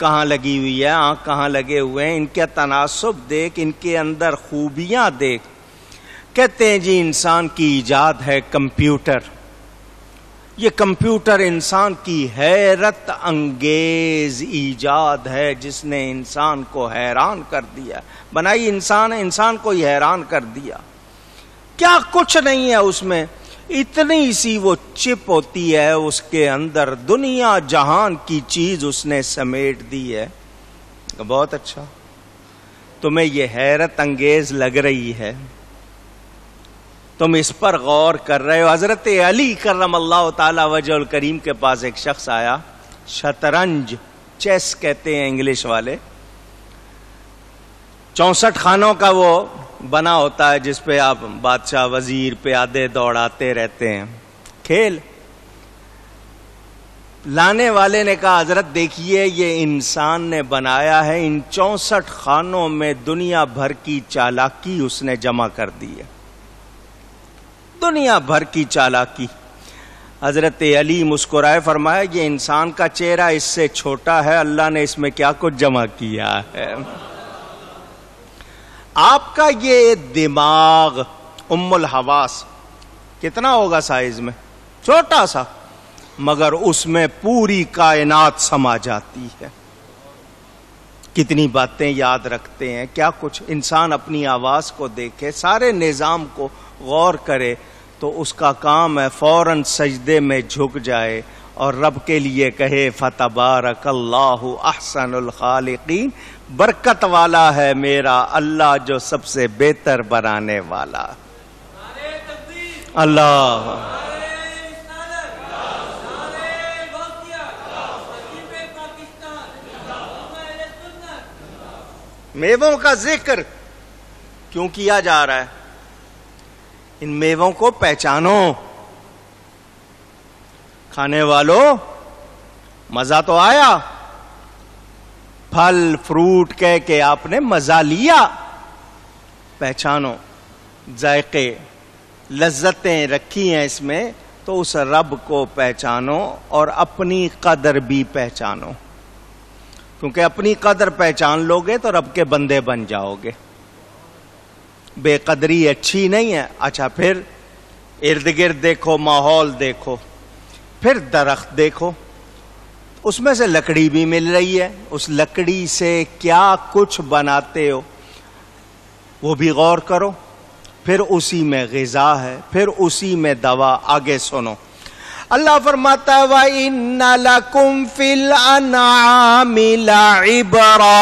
कहाँ लगी हुई है, आँख कहाँ लगे हुए हैं, इनके तनासब देख, इनके अंदर खूबियाँ देख। कहते हैं जी, इंसान की ईजाद है कंप्यूटर। ये कंप्यूटर इंसान की हैरत अंगेज ईजाद है, जिसने इंसान को हैरान कर दिया। बनाई इंसान इंसान को ही हैरान कर दिया। क्या कुछ नहीं है उसमें। इतनी सी वो चिप होती है, उसके अंदर दुनिया जहान की चीज़ उसने समेट दी है। बहुत अच्छा। तुम्हें ये हैरत अंगेज लग रही है। तुम इस पर गौर कर रहे हो। हज़रत अली करम अल्लाह तजल करीम के पास एक शख्स आया, शतरंज, चेस कहते हैं इंग्लिश वाले। चौसठ खानों का वो बना होता है जिसपे आप बादशाह, वज़ीर पे आधे दौड़ाते रहते हैं। खेल। लाने वाले ने कहा, हज़रत, देखिए, ये इंसान ने बनाया है, इन चौसठ खानों में दुनिया भर की चालाकी उसने जमा कर दी है। दुनिया भर की चालाकी। हज़रत अली मुस्कुराए फरमाया ये इंसान का चेहरा इससे छोटा है, अल्लाह ने इसमें क्या कुछ जमा किया है? आपका ये दिमाग, उम्मुल हवास, कितना होगा साइज़ में? छोटा सा, मगर उसमें पूरी कायनात समा जाती है। कितनी बातें याद रखते हैं, क्या कुछ इंसान अपनी आवाज़ को देखे, सारे निज़ाम को गौर करे तो उसका काम है फ़ौरन सजदे में झुक जाए और रब के लिए कहे फतबारक अल्लाह खालिकीन। बरकत वाला है मेरा अल्लाह जो सबसे बेहतर बनाने वाला। अल्लाह। मेवों का ज़िक्र क्यों किया जा रहा है? इन मेवों को पहचानो। खाने वालों, मज़ा तो आया। फल, फ्रूट कह के आपने मज़ा लिया। पहचानो, जायके, लज्जतें रखी हैं इसमें तो उस रब को पहचानो और अपनी कदर भी पहचानो। क्योंकि अपनी कदर पहचान लोगे तो रब के बंदे बन जाओगे। बेकदरी अच्छी नहीं है। अच्छा फिर इर्द गिर्द देखो, माहौल देखो, फिर दरख्त देखो। उसमें से लकड़ी भी मिल रही है। उस लकड़ी से क्या कुछ बनाते हो, वो भी गौर करो। फिर उसी में गिजा है, फिर उसी में दवा। आगे सुनो। अल्लाह फरमाता व इन्नलकुम फिल इबरा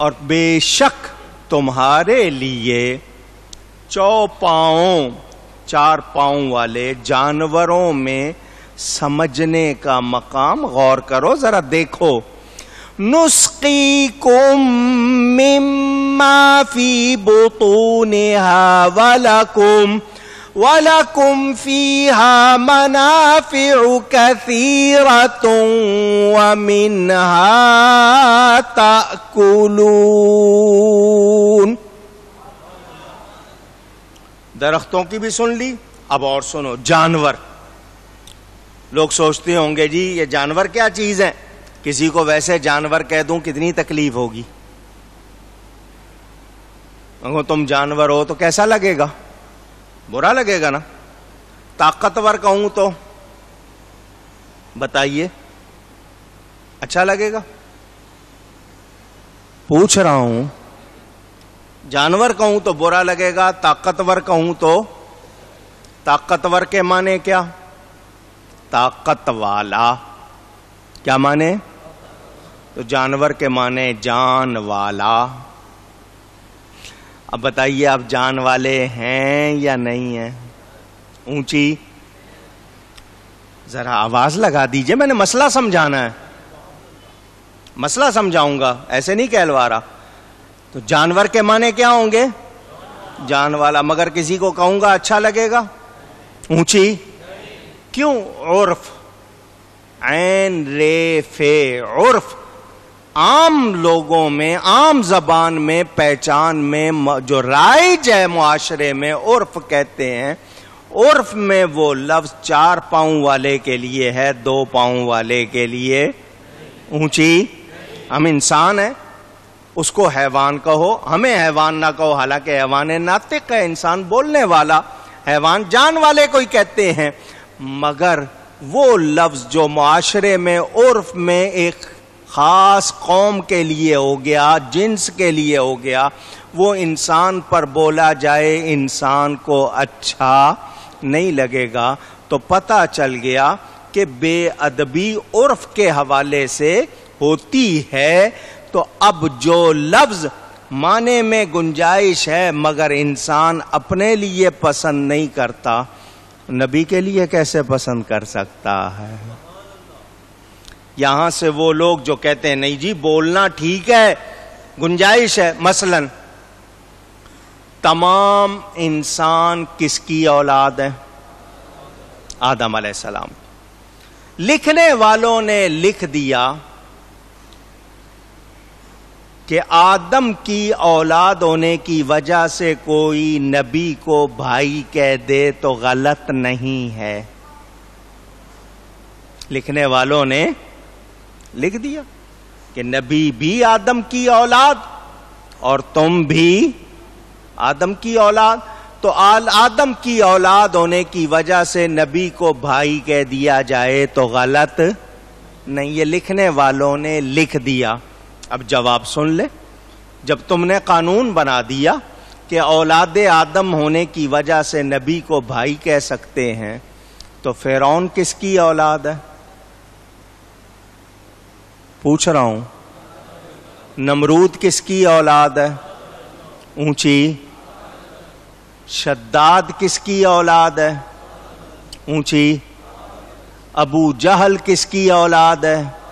और बेशक तुम्हारे लिए चौपाओं, चार पाओ वाले जानवरों में समझने का मकाम गौर करो, जरा देखो। नुस्की कुम मिम्मा बुतूनिहा वलकुम वलकुम फीहा मनाफिउ कसीरतुं व मिनहा ताकुलून। दरख्तों की भी सुन ली, अब और सुनो, जानवर। लोग सोचते होंगे, जी, ये जानवर क्या चीज़ है? किसी को वैसे जानवर कह दूँ, कितनी तकलीफ़ होगी? अगर तुम जानवर हो तो कैसा लगेगा? बुरा लगेगा ना? ताकतवर कहूँ तो? बताइए अच्छा लगेगा? पूछ रहा हूँ, जानवर कहूँ तो बुरा लगेगा, ताकतवर कहूँ तो? ताकतवर के माने क्या? ताकत वाला। क्या माने? तो जानवर के माने जान वाला। अब बताइए, आप जान वाले हैं या नहीं हैं? ऊँची। जरा आवाज़ लगा दीजिए, मैंने मसला समझाना है। मसला समझाऊँगा, ऐसे नहीं कहलवा रहा। तो जानवर के माने क्या होंगे? जान वाला, मगर किसी को कहूँगा अच्छा लगेगा? ऊँची। क्यों उर्फ़? एन रे फे उर्फ़। आम लोगों में, आम जबान में, पहचान में जो राइज है मुआशरे में उर्फ़ कहते हैं, उर्फ़ में वो लफ्ज चार पाँव वाले के लिए है, दो पाँव वाले के लिए। ऊँची? हम इंसान हैं, उसको हैवान कहो। हमें हैवान ना कहो, हालाँकि हैवान है नातिक है इंसान बोलने वाला। हैवान जान वाले कोई कहते हैं। मगर वो लफ्ज जो माशरे में, उर्फ़ में एक खास कौम के लिए हो गया, जिन्स के लिए हो गया, वो इंसान पर बोला जाए, इंसान को अच्छा नहीं लगेगा। तो पता चल गया कि बेअदबी उर्फ़ के हवाले से होती है। तो अब जो लफ्ज माने में गुंजाइश है, मगर इंसान अपने लिए पसंद नहीं करता। नबी के लिए कैसे पसंद कर सकता है? यहाँ से वो लोग जो कहते हैं, नहीं जी, बोलना ठीक है, गुंजाइश है। मसलन, तमाम इंसान किसकी औलाद है? आदम सलाम लिखने वालों ने लिख दिया कि आदम की औलाद होने की वजह से कोई नबी को भाई कह दे तो गलत नहीं है। लिखने वालों ने लिख दिया कि नबी भी आदम की औलाद और तुम भी आदम की औलाद। तो आल आदम की औलाद होने की वजह से नबी को भाई कह दिया जाए तो गलत नहीं। ये लिखने वालों ने लिख दिया। अब जवाब सुन ले। जब तुमने कानून बना दिया कि औलाद आदम होने की वजह से नबी को भाई कह सकते हैं तो फेरौन किसकी औलाद है? पूछ रहा हूँ। नमरूद किसकी औलाद है? ऊँची। शद्दाद किसकी औलाद है? ऊँची। अबू जहल किसकी औलाद है?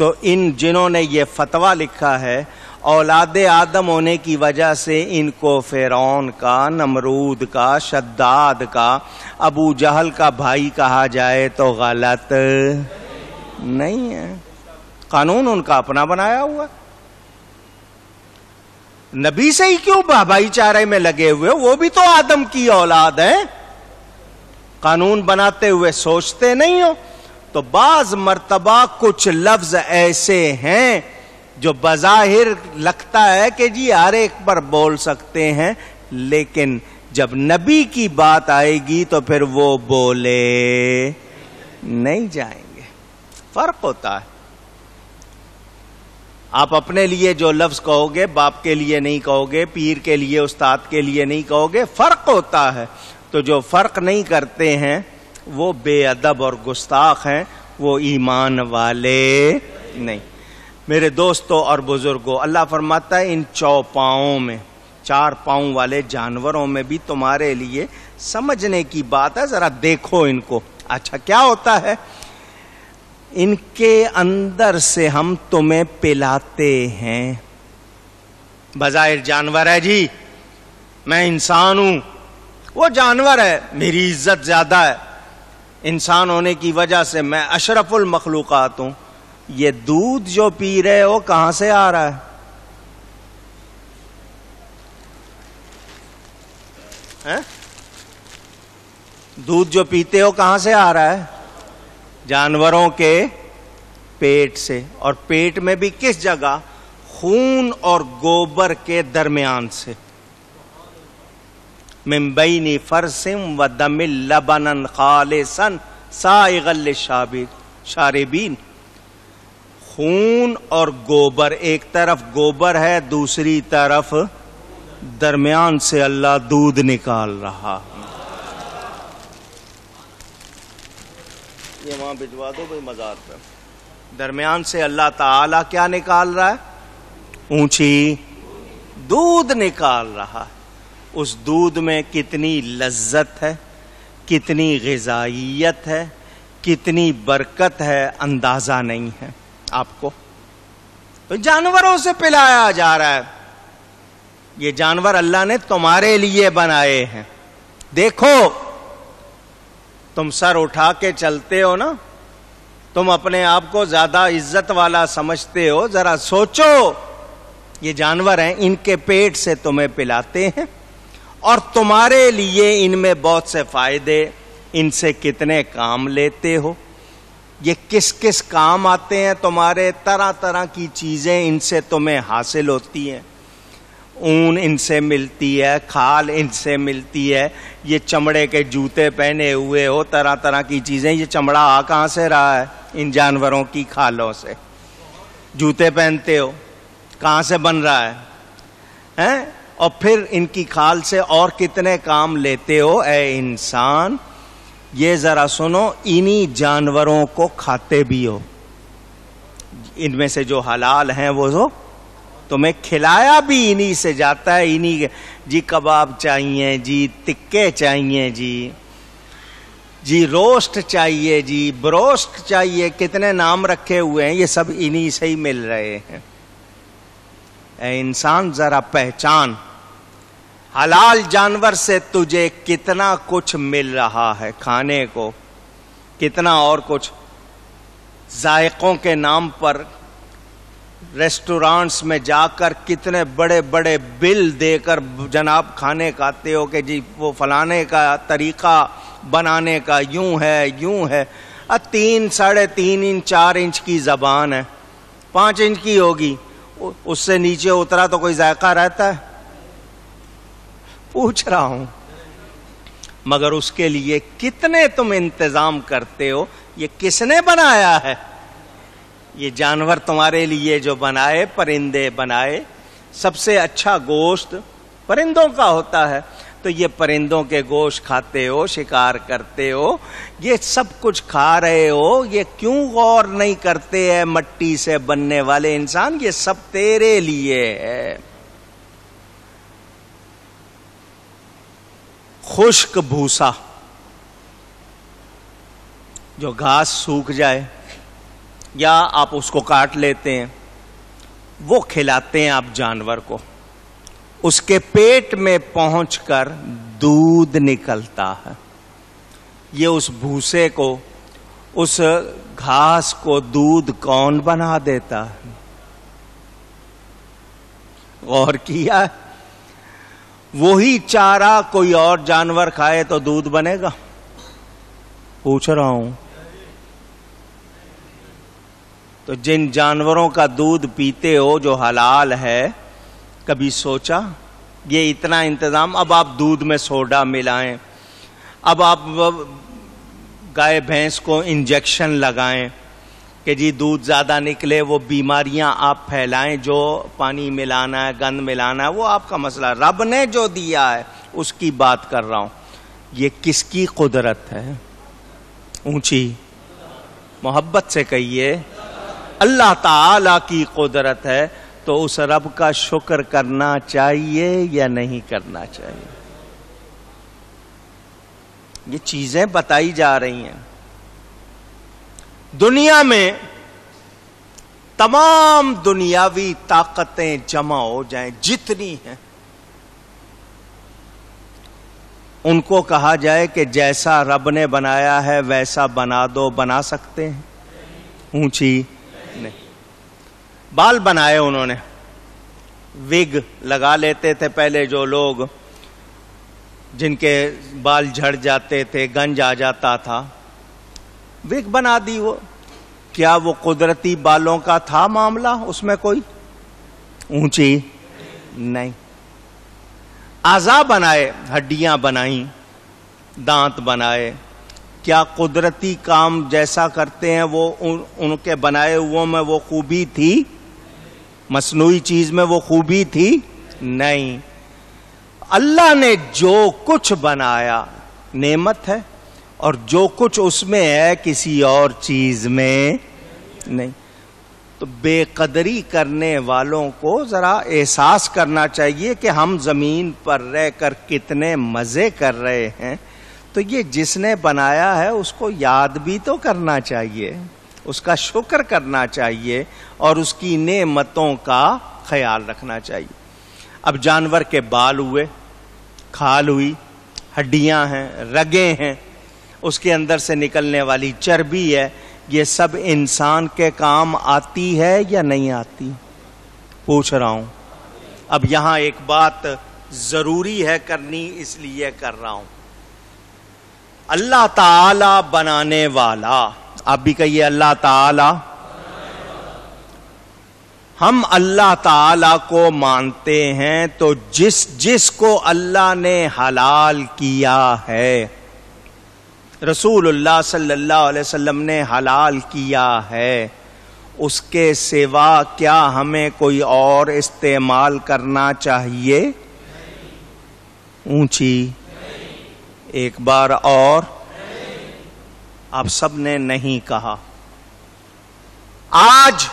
तो इन जिन्होंने ये फतवा लिखा है, औलाद आदम होने की वजह से इनको फेरौन का, नमरूद का, शद्दाद का, अबू जहल का भाई कहा जाए तो गलत नहीं है। कानून उनका अपना बनाया हुआ। नबी से ही क्यों भाईचारे में लगे हुए? वो भी तो आदम की औलाद है। कानून बनाते हुए सोचते नहीं हो। तो बाज मर्तबा कुछ लफ्ज ऐसे हैं जो बजाहिर लगता है कि जी हर एक पर बोल सकते हैं, लेकिन जब नबी की बात आएगी तो फिर वो बोले नहीं जाएँगे। फ़र्क होता है। आप अपने लिए जो लफ्ज कहोगे, बाप के लिए नहीं कहोगे, पीर के लिए, उस्ताद के लिए नहीं कहोगे, फ़र्क होता है। तो जो फ़र्क नहीं करते हैं वो बेअदब और गुस्ताख हैं, वो ईमान वाले नहीं। मेरे दोस्तों और बुज़ुर्गों, अल्लाह फरमाता है, इन चौपाओं में, चार पाँव वाले जानवरों में भी तुम्हारे लिए समझने की बात है, जरा देखो इनको। अच्छा क्या होता है? इनके अंदर से हम तुम्हें पिलाते हैं। बजाय जानवर है जी, मैं इंसान हूँ, वो जानवर है, मेरी इज़्ज़त ज़्यादा है। इंसान होने की वजह से मैं अशरफुल मखलूकत हूँ। ये दूध जो पी रहे हो, कहाँ से आ रहा है? है? दूध जो पीते हो, कहाँ से आ रहा है? जानवरों के पेट से। और पेट में भी किस जगह? खून और गोबर के दरमियान से। मिम्बई फरसिम व दमिल लबन खालिसन साइगल शाबिर शारेबीन खून और गोबर एक तरफ़ गोबर है दूसरी तरफ़ दरमियान से अल्लाह दूध निकाल रहा ये वहाँ भिजवा दो भाई मजार पर दरमियान से अल्लाह ताला क्या निकाल रहा है ऊँची दूध निकाल रहा है उस दूध में कितनी लज्जत है, कितनी गजाइत है, कितनी बरकत है, अंदाज़ा नहीं है आपको। तो जानवरों से पिलाया जा रहा है। ये जानवर अल्लाह ने तुम्हारे लिए बनाए हैं। देखो, तुम सर उठा के चलते हो ना, तुम अपने आप को ज़्यादा इज़्ज़त वाला समझते हो, जरा सोचो, ये जानवर हैं, इनके पेट से तुम्हें पिलाते हैं। और तुम्हारे लिए इनमें बहुत से फ़ायदे, इनसे कितने काम लेते हो? ये किस किस काम आते हैं? तुम्हारे तरह तरह की चीज़ें इनसे तुम्हें हासिल होती हैं। ऊन इनसे मिलती है, खाल इनसे मिलती है। ये चमड़े के जूते पहने हुए हो तरह तरह की चीज़ें। ये चमड़ा आ कहाँ से रहा है? इन जानवरों की खालों से। जूते पहनते हो, कहाँ से बन रहा है? हैं? और फिर इनकी खाल से और कितने काम लेते हो? ए इंसान, ये जरा सुनो, इन्हीं जानवरों को खाते भी हो। इनमें से जो हलाल हैं वो जो तुम्हें खिलाया भी इन्हीं से जाता है, इन्हीं जी कबाब चाहिए, जी टिक्के चाहिए, जी। जी रोस्ट चाहिए, जी ब्रोस्ट चाहिए, कितने नाम रखे हुए हैं, ये सब इन्हीं से ही मिल रहे हैं। इंसान, जरा पहचान। हलाल जानवर से तुझे कितना कुछ मिल रहा है खाने को, कितना और कुछ। जायकों के नाम पर रेस्टोरेंट्स में जाकर कितने बड़े बड़े बिल देकर जनाब खाने खाते हो कि जी, वो फलाने का तरीका बनाने का यूँ है यूँ है। आ तीन, साढ़े तीन इंच, चार इंच की जबान है, पाँच इंच की होगी। उससे नीचे उतरा तो कोई जायका रहता है? पूछ रहा हूँ, मगर उसके लिए कितने तुम इंतज़ाम करते हो? ये किसने बनाया है? ये जानवर तुम्हारे लिए जो बनाए, परिंदे बनाए, सबसे अच्छा गोश्त परिंदों का होता है। तो ये परिंदों के गोश्त खाते हो, शिकार करते हो, ये सब कुछ खा रहे हो, ये क्यों गौर नहीं करते हैं? मट्टी से बनने वाले इंसान, ये सब तेरे लिए है। खुश्क भूसा, जो घास सूख जाए या आप उसको काट लेते हैं, वो खिलाते हैं आप जानवर को। उसके पेट में पहुंचकर दूध निकलता है। ये उस भूसे को, उस घास को दूध कौन बना देता है? और किया वही चारा कोई और जानवर खाए तो दूध बनेगा। पूछ रहा हूँ। तो जिन जानवरों का दूध पीते हो जो हलाल है, कभी सोचा, ये इतना इंतज़ाम, अब आप दूध में सोडा मिलाएँ, अब आप गाय भैंस को इंजेक्शन लगाएँ कि जी दूध ज़्यादा निकले, वो बीमारियाँ आप फैलाएँ, जो पानी मिलाना है, गंद मिलाना है, वो आपका मसला रब ने जो दिया है, उसकी बात कर रहा हूँ। ये किसकी कुदरत है? ऊँची मोहब्बत से कहिए, अल्लाह ताला की कुदरत है तो उस रब का शुक्र करना चाहिए या नहीं करना चाहिए? ये चीज़ें बताई जा रही हैं। दुनिया में तमाम दुनियावी ताकतें जमा हो जाएँ, जितनी हैं। उनको कहा जाए कि जैसा रब ने बनाया है, वैसा बना दो, बना सकते हैं। ऊँची नहीं। बाल बनाए उन्होंने। विग लगा लेते थे पहले जो लोग, जिनके बाल झड़ जाते थे, गंज आ जाता था। विग बना दी वो। क्या वो कुदरती बालों का था मामला? उसमें कोई ऊँची नहीं। आजा बनाए हड्डियाँ बनाई दांत बनाए। क्या कुदरती काम जैसा करते हैं वो? उन, उनके बनाए हुओं में वो खूबी थी? मसनू चीज़ में वो खूबी थी? नहीं। अल्लाह ने जो कुछ बनाया नेमत है। और जो कुछ उसमें है किसी और चीज़ में नहीं। तो बेकदरी करने वालों को जरा एहसास करना चाहिए कि हम ज़मीन पर रहकर कितने मज़े कर रहे हैं। तो ये जिसने बनाया है, उसको याद भी तो करना चाहिए, उसका शुक्र करना चाहिए और उसकी नेमतों का ख्याल रखना चाहिए। अब जानवर के बाल हुए, खाल हुई, हड्डियाँ हैं, रगे हैं उसके अंदर से निकलने वाली चर्बी है, ये सब इंसान के काम आती है या नहीं आती? पूछ रहा हूँ। अब यहाँ एक बात ज़रूरी है करनी, इसलिए कर रहा हूँ। अल्लाह ताला बनाने वाला, आप भी कहिए अल्लाह ताला। हम अल्लाह ताला को मानते हैं तो जिस जिस को अल्लाह ने हलाल किया है रसूलुल्लाह सल्लल्लाहु अलैहि वसल्लम ने हलाल किया है। उसके सिवा क्या हमें कोई और इस्तेमाल करना चाहिए? ऊँची। एक बार और। आप सबने नहीं कहा। आज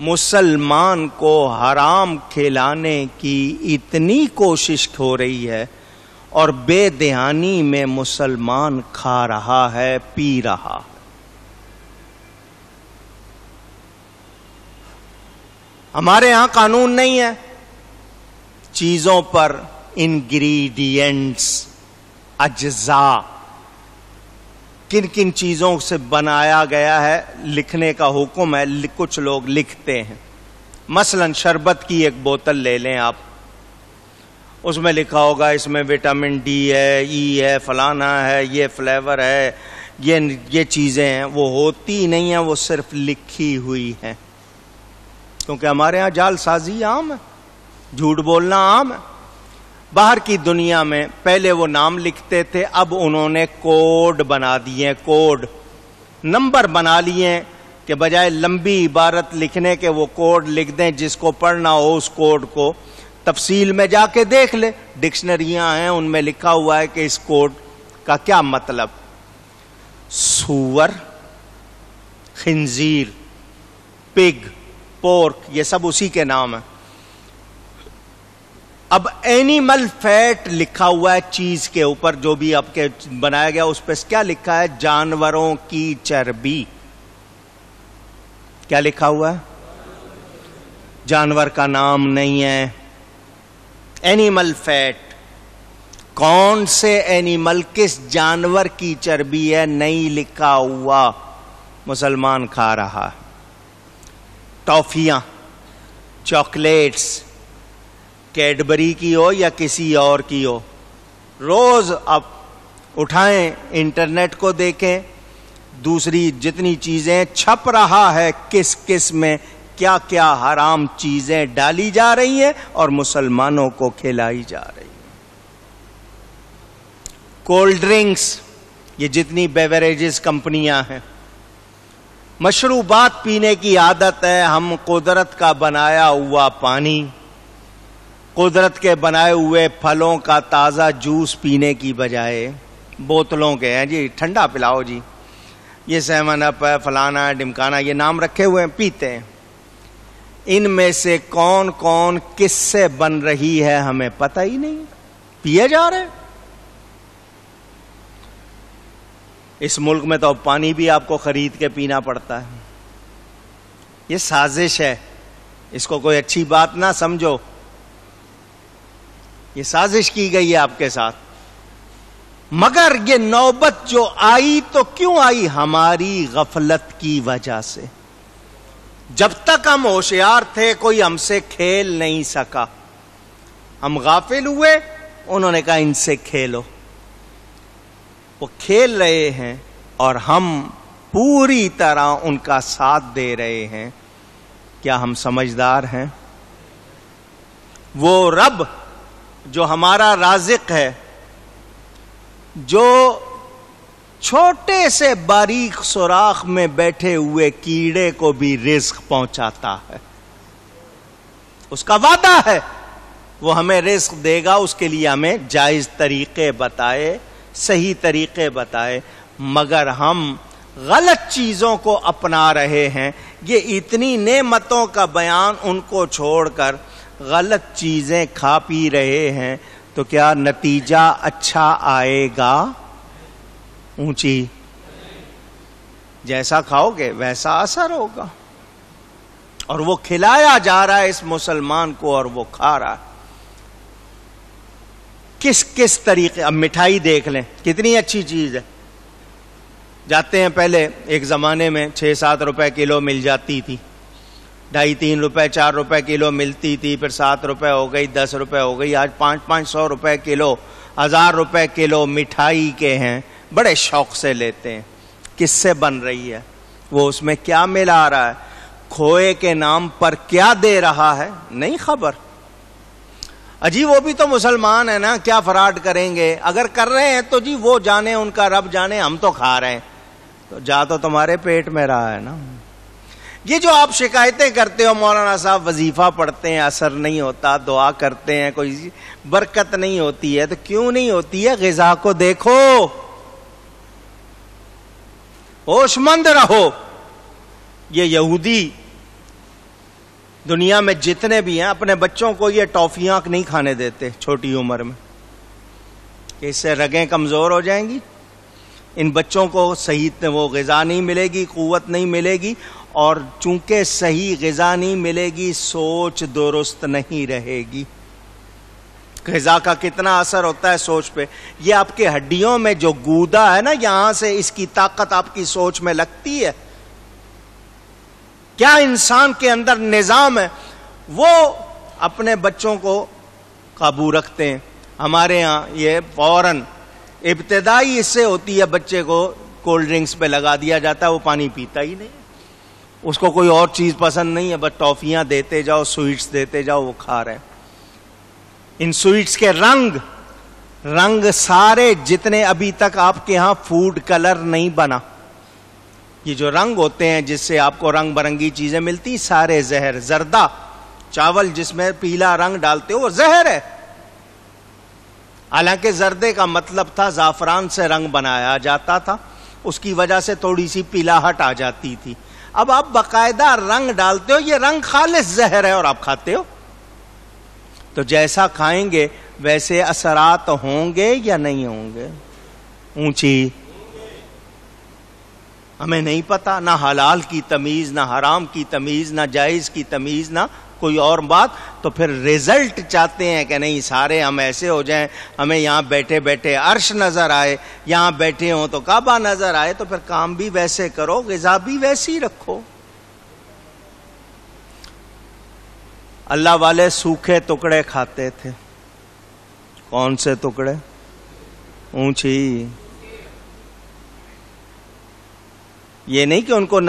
मुसलमान को हराम खिलाने की इतनी कोशिश हो रही है और बेदहानी में मुसलमान खा रहा है, पी रहा है। हमारे यहाँ कानून नहीं है। चीज़ों पर इंग्रेडिएंट्स, अज्जा किन किन चीज़ों से बनाया गया है, लिखने का हुक्म है कुछ लोग लिखते हैं। मसलन शरबत की एक बोतल ले लें आप। उसमें लिखा होगा, इसमें विटामिन डी है ई है, फलाना है, ये फ्लेवर है, ये ये चीज़ें हैं, वो होती नहीं है, वो सिर्फ़ लिखी हुई हैं। क्योंकि हमारे यहाँ जालसाजी आम है, झूठ बोलना आम है। बाहर की दुनिया में पहले वो नाम लिखते थे, अब उन्होंने कोड बना दिए, कोड। नंबर बना लिए कि बजाय लंबी इबारत लिखने के वो कोड लिख दें, जिसको पढ़ना हो उस कोड को। तफसील में जाके देख ले। डिक्शनरियाँ हैं, उनमें लिखा हुआ है कि इस कोड का क्या मतलब? सुअर, खिंजीर, पिग, पोर्क, ये सब उसी के नाम है। अब एनिमल फैट लिखा हुआ है चीज़ के ऊपर, जो भी आपके बनाया गया, उस पर क्या लिखा है? जानवरों की चर्बी। क्या लिखा हुआ है? जानवर का नाम नहीं है। एनिमल फैट कौन से एनिमल किस जानवर की चर्बी है, नहीं लिखा हुआ, मुसलमान खा रहा टॉफियाँ, चॉकलेट्स, कैडबरी की हो या किसी और की हो। रोज आप उठाएँ, इंटरनेट को देखें, दूसरी जितनी चीज़ें, छप रहा है किस किसमें क्या क्या हराम चीज़ें डाली जा रही हैं और मुसलमानों को खिलाई जा रही कोल्ड ड्रिंक्स, ये जितनी बेवरेजेस कंपनियाँ हैं। मशरूबात पीने की आदत है, हम कुदरत का बनाया हुआ पानी, कुदरत के बनाए हुए फलों का ताज़ा जूस पीने की बजाय, बोतलों के हैं। जी, ठंडा पिलाओ जी। ये सेवन अप है, फलाना है डिमकाना, ये नाम रखे हुए हैं, पीते हैं। इनमें से कौन कौन किससे बन रही है हमें पता ही नहीं। पिए जा रहे इस मुल्क में तो पानी भी आपको खरीद के पीना पड़ता है। ये साजिश है। इसको कोई अच्छी बात ना समझो। ये साजिश की गई है आपके साथ। मगर ये नौबत जो आई तो क्यों आई? हमारी गफलत की वजह से। जब तक हम होशियार थे, कोई हमसे खेल नहीं सका। हम गाफिल हुए, उन्होंने कहा, इनसे खेलो। वो खेल रहे हैं, और हम पूरी तरह उनका साथ दे रहे हैं। क्या हम समझदार हैं? वो रब जो हमारा राजिक है, जो छोटे से बारीक सुराख में बैठे हुए कीड़े को भी रिस्क पहुंचाता है। उसका वादा है, वो हमें रिस्क देगा, उसके लिए हमें जायज़ तरीके बताए, सही तरीके बताए, मगर हम गलत चीज़ों को अपना रहे हैं। ये इतनी नेमतों का बयान उनको छोड़कर गलत चीज़ें खा पी रहे हैं तो क्या नतीजा अच्छा आएगा? ऊँची। जैसा खाओगे, वैसा असर होगा। और वो खिलाया जा रहा है इस मुसलमान को और वो खा रहा है। किस किस तरीके, अब मिठाई देख लें, कितनी अच्छी चीज़ है। जाते हैं पहले, एक जमाने में छह सात रुपए किलो मिल जाती थी। ढाई तीन रुपए, चार रुपए किलो मिलती थी, फिर सात रुपए हो गई, दस रुपए हो गई, आज पाँच पाँच सौ रुपए किलो, हज़ार रुपए किलो मिठाई के हैं। बड़े शौक से लेते हैं। किससे बन रही है? वो उसमें क्या मिला रहा है? खोए के नाम पर क्या दे रहा है? नहीं खबर। अजी, वो भी तो मुसलमान है ना, क्या फराड करेंगे? अगर कर रहे हैं तो जी, वो जाने, उनका रब जाने, हम तो खा रहे हैं। तो जा तो तुम्हारे पेट में रहा है ना। ये जो आप शिकायतें करते हो, मौलाना साहब, वजीफा पढ़ते हैं, असर नहीं होता, दुआ करते हैं, कोई बरकत नहीं होती है तो क्यों नहीं होती है? गजा को देखो। होशमंद रहो। ये यहूदी दुनिया में जितने भी हैं, अपने बच्चों को ये टॉफियाँ नहीं खाने देते छोटी उम्र में। इससे रगें कमज़ोर हो जाएँगी। इन बच्चों को सही वो गजा नहीं मिलेगी कुत नहीं मिलेगी, और चूँकि सही गजा नहीं मिलेगी, सोच दुरुस्त नहीं रहेगी। गजा का कितना असर होता है सोच पे। ये आपके हड्डियों में जो गूदा है ना, यहाँ से इसकी ताकत आपकी सोच में लगती है। क्या इंसान के अंदर निज़ाम है? वो अपने बच्चों को काबू रखते हैं। हमारे यहाँ ये फ़ौरन इब्तदाई इससे होती है, बच्चे को कोल्ड ड्रिंक्स पे लगा दिया जाता है, वो पानी पीता ही नहीं। उसको कोई और चीज़ पसंद नहीं है, बस टॉफियाँ देते जाओ, स्वीट्स देते जाओ, वो खा रहे इन स्वीट्स के रंग रंग सारे जितने अभी तक आपके यहाँ फ़ूड कलर नहीं बना। ये जो रंग होते हैं जिससे आपको रंग बरंगी चीज़ें मिलती, सारे जहर, जर्दा, चावल जिसमें पीला रंग डालते हो जहर है। हालाँकि जर्दे का मतलब था जाफरान से रंग बनाया जाता था, उसकी वजह से थोड़ी सी पीलाहट आ जाती थी। अब आप बकायदा रंग डालते हो, ये रंग खालिश जहर है और आप खाते हो। तो जैसा खाएँगे, वैसे असरात होंगे या नहीं होंगे? ऊँची। हमें नहीं पता, ना हलाल की तमीज, ना हराम की तमीज, ना जायज़ की तमीज, ना कोई और बात। तो फिर रिज़ल्ट चाहते हैं कि नहीं, सारे हम ऐसे हो जाएँ, हमें यहाँ बैठे बैठे अर्श नज़र आए, यहाँ बैठे हो तो काबा नज़र आए तो फिर काम भी वैसे करो, गजा भी वैसी रखो। अल्लाह वाले सूखे टुकड़े खाते थे। कौन से टुकड़े? ऊँची। ये नहीं कि उनको